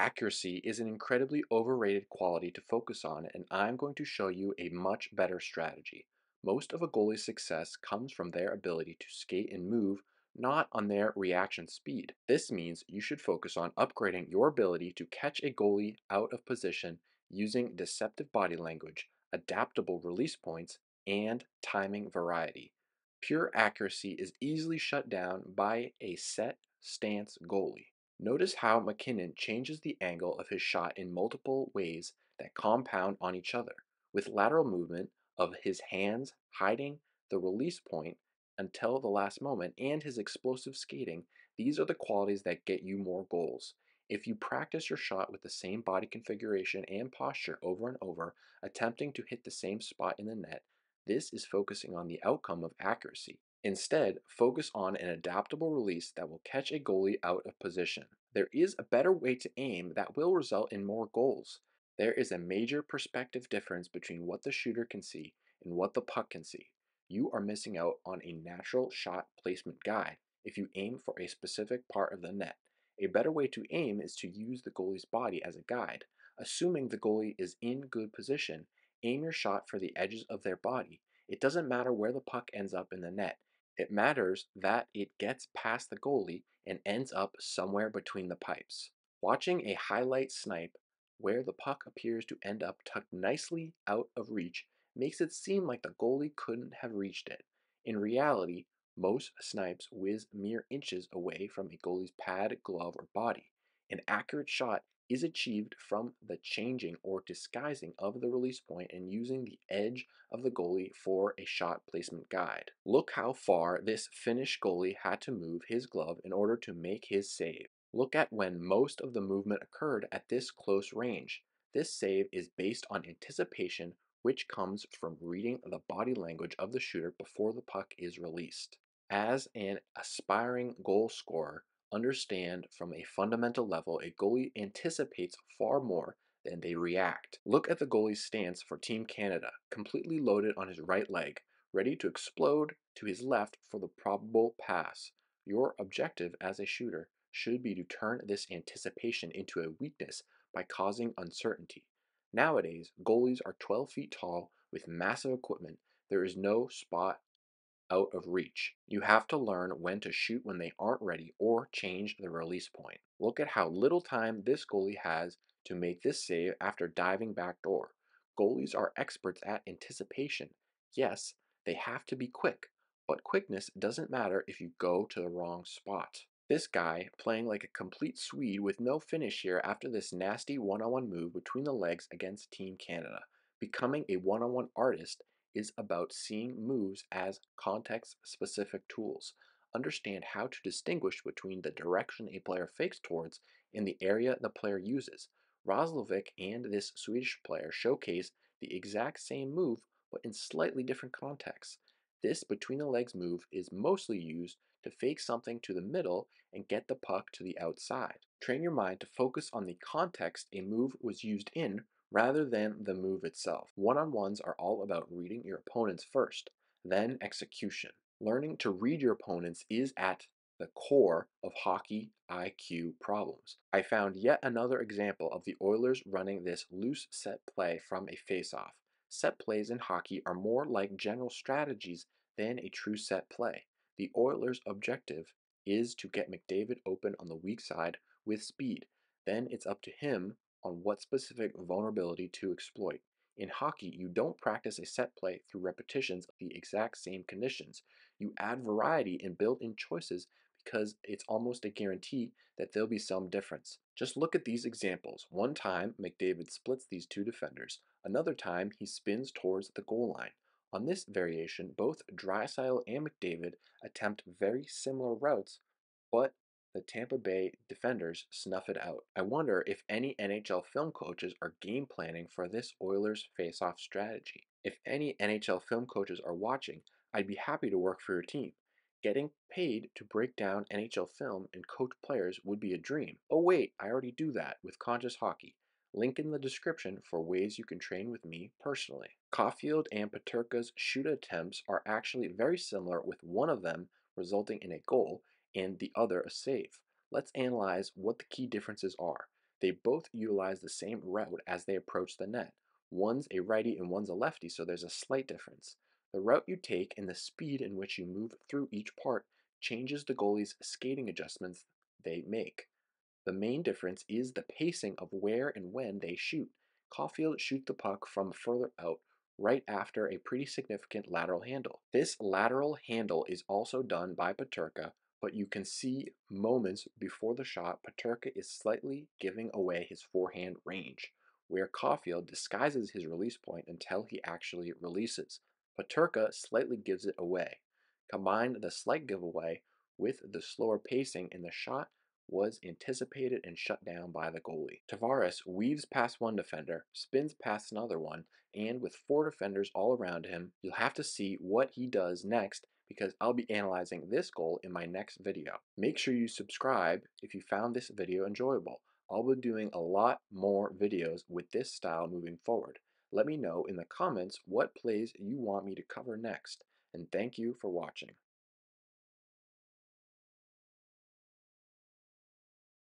Accuracy is an incredibly overrated quality to focus on, and I'm going to show you a much better strategy. Most of a goalie's success comes from their ability to skate and move, not on their reaction speed. This means you should focus on upgrading your ability to catch a goalie out of position using deceptive body language, adaptable release points, and timing variety. Pure accuracy is easily shut down by a set stance goalie. Notice how MacKinnon changes the angle of his shot in multiple ways that compound on each other, with lateral movement of his hands hiding the release point until the last moment and his explosive skating. These are the qualities that get you more goals. If you practice your shot with the same body configuration and posture over and over, attempting to hit the same spot in the net, this is focusing on the outcome of accuracy. Instead, focus on an adaptable release that will catch a goalie out of position. There is a better way to aim that will result in more goals. There is a major perspective difference between what the shooter can see and what the puck can see. You are missing out on a natural shot placement guide if you aim for a specific part of the net. A better way to aim is to use the goalie's body as a guide. Assuming the goalie is in good position, aim your shot for the edges of their body. It doesn't matter where the puck ends up in the net. It matters that it gets past the goalie and ends up somewhere between the pipes. Watching a highlight snipe where the puck appears to end up tucked nicely out of reach makes it seem like the goalie couldn't have reached it. In reality, most snipes whiz mere inches away from a goalie's pad, glove, or body. An accurate shot is achieved from the changing or disguising of the release point and using the edge of the goalie for a shot placement guide. Look how far this Finnish goalie had to move his glove in order to make his save. Look at when most of the movement occurred at this close range. This save is based on anticipation which comes from reading the body language of the shooter before the puck is released. As an aspiring goal scorer, understand from a fundamental level a goalie anticipates far more than they react. Look at the goalie's stance for Team Canada, completely loaded on his right leg, ready to explode to his left for the probable pass. Your objective as a shooter should be to turn this anticipation into a weakness by causing uncertainty. Nowadays, goalies are 12 feet tall with massive equipment. There is no spot out of reach. You have to learn when to shoot when they aren't ready or change the release point. Look at how little time this goalie has to make this save after diving back door. Goalies are experts at anticipation. Yes, they have to be quick, but quickness doesn't matter if you go to the wrong spot. This guy, playing like a complete Swede with no finish here after this nasty one on one move between the legs against Team Canada. Becoming a one on one artist is about seeing moves as context specific tools. Understand how to distinguish between the direction a player fakes towards and the area the player uses. Roslovic and this Swedish player showcase the exact same move but in slightly different contexts. This between the legs move is mostly used to fake something to the middle and get the puck to the outside. Train your mind to focus on the context a move was used in rather than the move itself. One on ones are all about reading your opponents first, then execution. Learning to read your opponents is at the core of hockey IQ problems. I found yet another example of the Oilers running this loose set play from a face-off. Set plays in hockey are more like general strategies than a true set play. The Oilers' objective is to get McDavid open on the weak side with speed. Then it's up to him on what specific vulnerability to exploit. In hockey, you don't practice a set play through repetitions of the exact same conditions. You add variety and build in choices because it's almost a guarantee that there'll be some difference. Just look at these examples. One time, McDavid splits these two defenders. Another time, he spins towards the goal line. On this variation, both Draisaitl and McDavid attempt very similar routes, but the Tampa Bay defenders snuff it out. I wonder if any NHL film coaches are game planning for this Oilers face-off strategy. If any NHL film coaches are watching, I'd be happy to work for your team. Getting paid to break down NHL film and coach players would be a dream. Oh wait, I already do that with Conscious Hockey. Link in the description for ways you can train with me personally. Caufield and Peterka's shoot attempts are actually very similar with one of them resulting in a goal and the other a save. Let's analyze what the key differences are. They both utilize the same route as they approach the net. One's a righty and one's a lefty, so there's a slight difference. The route you take and the speed in which you move through each part changes the goalie's skating adjustments they make. The main difference is the pacing of where and when they shoot. Caufield shoots the puck from further out, right after a pretty significant lateral handle. This lateral handle is also done by Peterka, but you can see moments before the shot, Peterka is slightly giving away his forehand range, where Caufield disguises his release point until he actually releases. Peterka slightly gives it away. Combine the slight giveaway with the slower pacing in the shot was anticipated and shut down by the goalie. Tavares weaves past one defender, spins past another one, and with four defenders all around him, you'll have to see what he does next because I'll be analyzing this goal in my next video. Make sure you subscribe if you found this video enjoyable. I'll be doing a lot more videos with this style moving forward. Let me know in the comments what plays you want me to cover next, and thank you for watching.